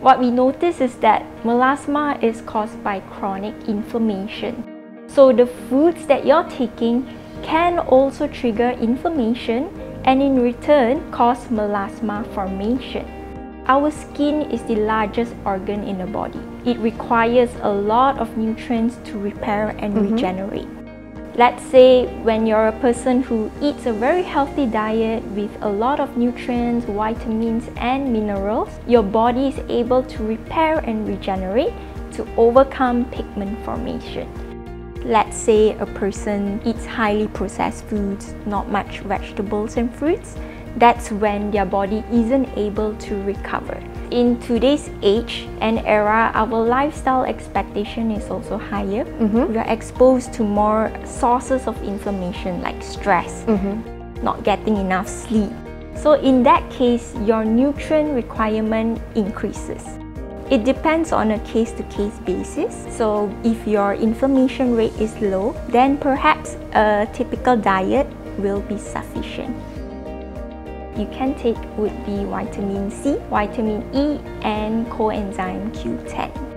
What we notice is that melasma is caused by chronic inflammation. So the foods that you're taking can also trigger inflammation and in return cause melasma formation. Our skin is the largest organ in the body. It requires a lot of nutrients to repair and mm -hmm. regenerate. Let's say when you're a person who eats a very healthy diet with a lot of nutrients, vitamins and minerals, your body is able to repair and regenerate to overcome pigment formation. Let's say a person eats highly processed foods, not much vegetables and fruits, that's when their body isn't able to recover. In today's age and era, our lifestyle expectation is also higher. Mm -hmm. We are exposed to more sources of inflammation like stress, mm -hmm. not getting enough sleep. So in that case, your nutrient requirement increases. It depends on a case-to-case -case basis. So if your inflammation rate is low, then perhaps a typical diet will be sufficient. You can take would be vitamin C, vitamin E, and coenzyme Q10.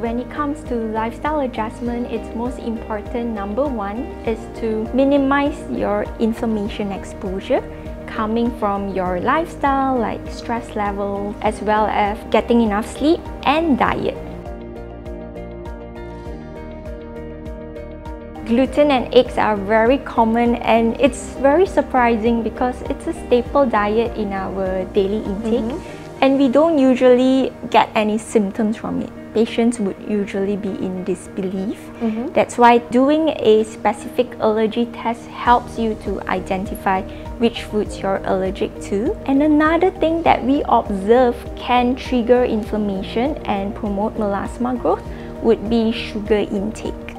When it comes to lifestyle adjustment, it's most important, number one, is to minimize your inflammation exposure coming from your lifestyle like stress level as well as getting enough sleep and diet. Gluten and eggs are very common and it's very surprising because it's a staple diet in our daily intake mm -hmm. and we don't usually get any symptoms from it patients would usually be in disbelief. Mm -hmm. That's why doing a specific allergy test helps you to identify which foods you're allergic to. And another thing that we observe can trigger inflammation and promote melasma growth would be sugar intake.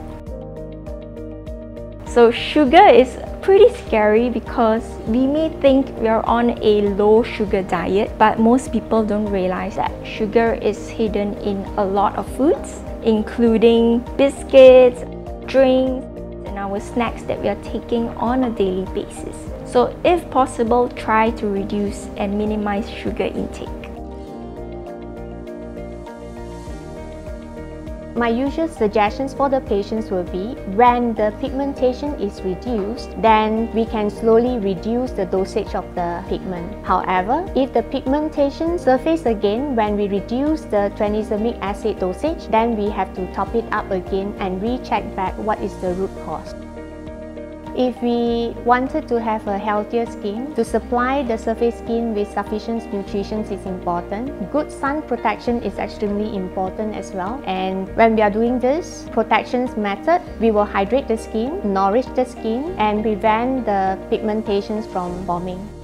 So sugar is pretty scary because we may think we're on a low sugar diet, but most people don't realize that sugar is hidden in a lot of foods, including biscuits, drinks, and our snacks that we are taking on a daily basis. So if possible, try to reduce and minimize sugar intake. My usual suggestions for the patients will be when the pigmentation is reduced, then we can slowly reduce the dosage of the pigment. However, if the pigmentation surface again when we reduce the tranexamic acid dosage, then we have to top it up again and recheck back what is the root cause. If we wanted to have a healthier skin, to supply the surface skin with sufficient nutrition is important. Good sun protection is extremely important as well. And when we are doing this protections method, we will hydrate the skin, nourish the skin, and prevent the pigmentations from forming.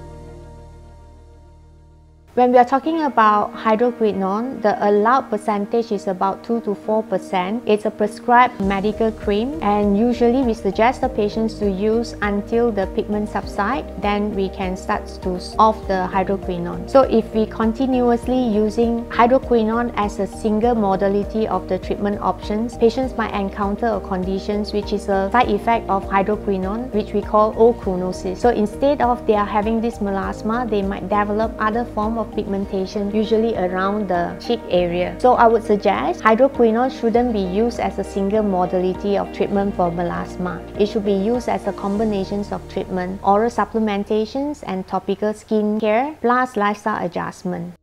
When we are talking about hydroquinone, the allowed percentage is about 2 to 4%. It's a prescribed medical cream and usually we suggest the patients to use until the pigment subside, then we can start to off the hydroquinone. So if we continuously using hydroquinone as a single modality of the treatment options, patients might encounter a condition which is a side effect of hydroquinone, which we call ochronosis. So instead of they are having this melasma, they might develop other form of pigmentation usually around the cheek area. So I would suggest hydroquinone shouldn't be used as a single modality of treatment for melasma. It should be used as a combination of treatment, oral supplementations and topical skin care plus lifestyle adjustment.